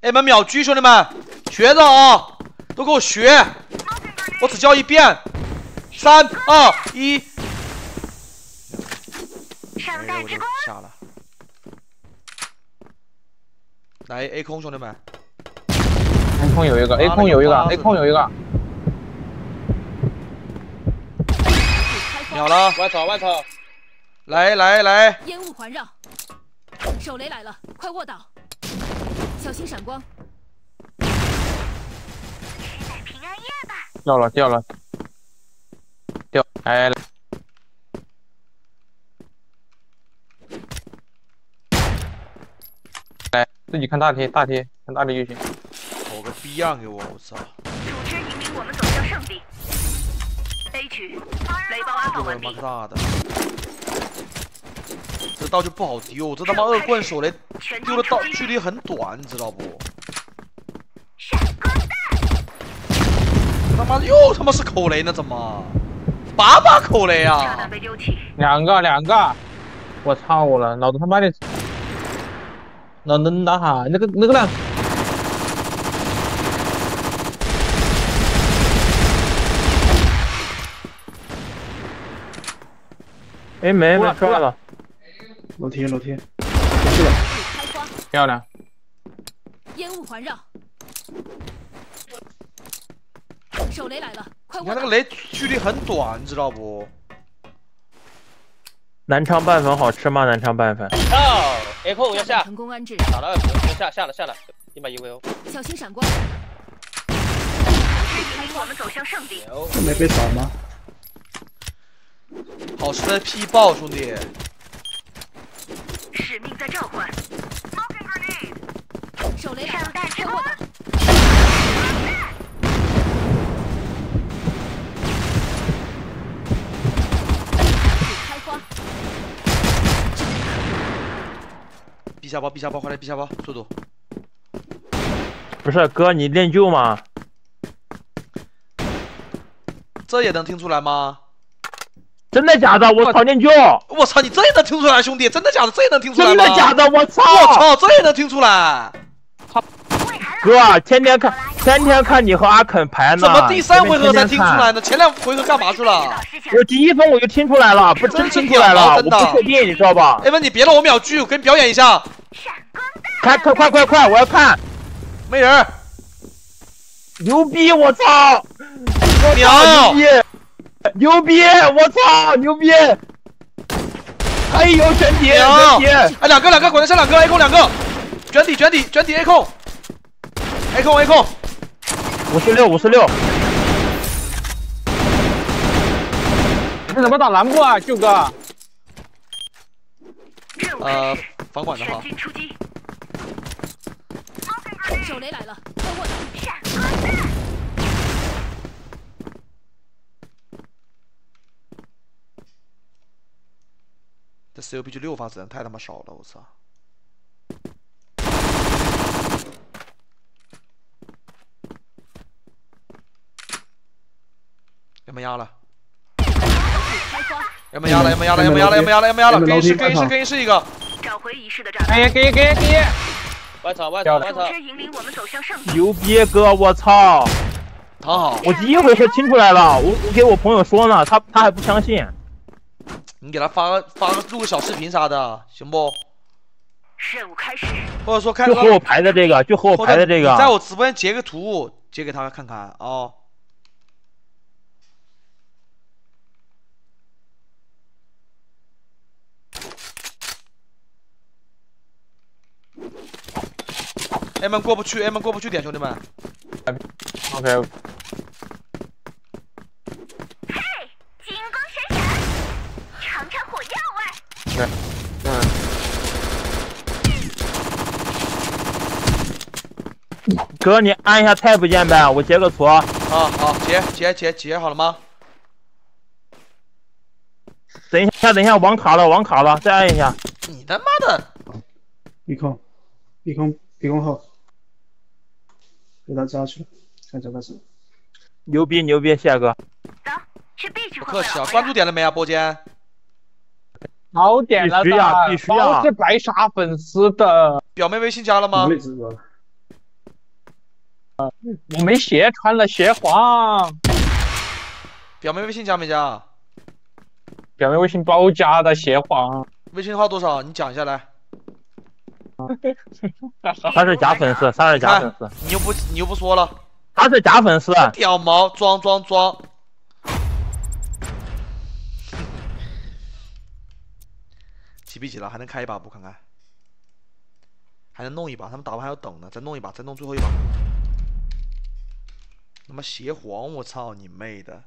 哎们秒狙，兄弟们，学着啊，都给我学，我只教一遍，三二一，哎，我就下了，来 A 空，兄弟们，A 空有一个，A 空有一个，A 空有一个，秒了，外草外草，来来来，烟雾环绕，手雷来了，快卧倒。小心闪光！平安夜吧。掉了掉了，掉哎！来，自己看大贴，大贴看大贴就行。投个逼样给我，我操！主持人引领我们走向胜利。A 区，雷暴安放完毕。大的，这道具不好丢，这他妈恶棍手雷。丢的道距离很短，你知道不？他妈的又他妈是口雷呢？怎么？八把口雷啊！两个两个！我操我了，老子他妈的，那能打哈？那个那个呢？哎没没出来了，楼梯楼梯。漂亮！烟雾环绕，手雷来了，快！你看那个雷距离很短，你知道不？南昌拌粉好吃吗？南昌拌粉。哦，A 控要下。成功安置。打了，下下了下了，一把 EVO。小心闪光。我们走向胜利。没被扫吗？好吃的屁爆，兄弟！使命在召唤。手雷上弹之后的。开花。B 下包，B 下包，快来 B 下包，速度。不是哥，你练就吗？这也能听出来吗？真的假的？我操，练就！我操，你这也能听出来，兄弟？真的假的？这也能听出来真的假的？我操！我操，这也能听出来？哥，天天看，天天看你和阿肯排呢。怎么第三回合才听出来呢？前两回合干嘛去了？我第一分我就听出来了，不真听出来了，我不确定，你知道吧？哎，们你别让，我秒狙，我给你表演一下。快快快快快，我要看。没人。牛逼！我操！牛逼！牛逼！我操！牛逼！哎呦，全体，全体！哎，两个两个，滚上两个，A 控两个，全体全体全体 A 控，A 控 A 控，五十六五十六。你怎么打蓝布啊，舅哥？呃，房管的哈。手雷来了，快过来！这 C O B 就六发子弹，太他妈少了，我操！要么压了？要么压了？要么压了？要么压了？要么压了？要么压了？更衣室，更衣室，更衣室一个。找回遗失的炸弹。哎，给给给！外草外草外草。牛逼哥，我操！躺好。我第一回合听出来了，我我给我朋友说呢，他他还不相信。你给他发个发个录个小视频啥的，行不？任务开始。或者说看就和我排的这个，就和我排的这个。在我直播间截个图，截给他看看啊。A 们过不去，A 们过不去点，兄弟们。OK。嗯。哥，你按一下 Tab 键呗，我截个图。啊，好，截截截截好了吗？等一下，等一下，网卡了，网卡了，再按一下。你他妈的！闭空，闭空，闭空后，给他加去了，看这个是。牛逼牛逼，谢哥。走，去 B 区。不客气啊，关注点了没啊，播间？好点了的，必须要，我是白沙粉丝的。表妹微信加了吗？我没鞋穿了，鞋黄。表妹微信加没加？表妹微信包加的，鞋黄。微信号多少？你讲一下来。他是假粉丝，他是假粉丝。你又不你又不说了。他是假粉丝。屌毛，装装装。几比几了？还能开一把不？看看。还能弄一把？他们打完还要等呢，再弄一把，再弄最后一把。他妈邪皇！我操你妹的！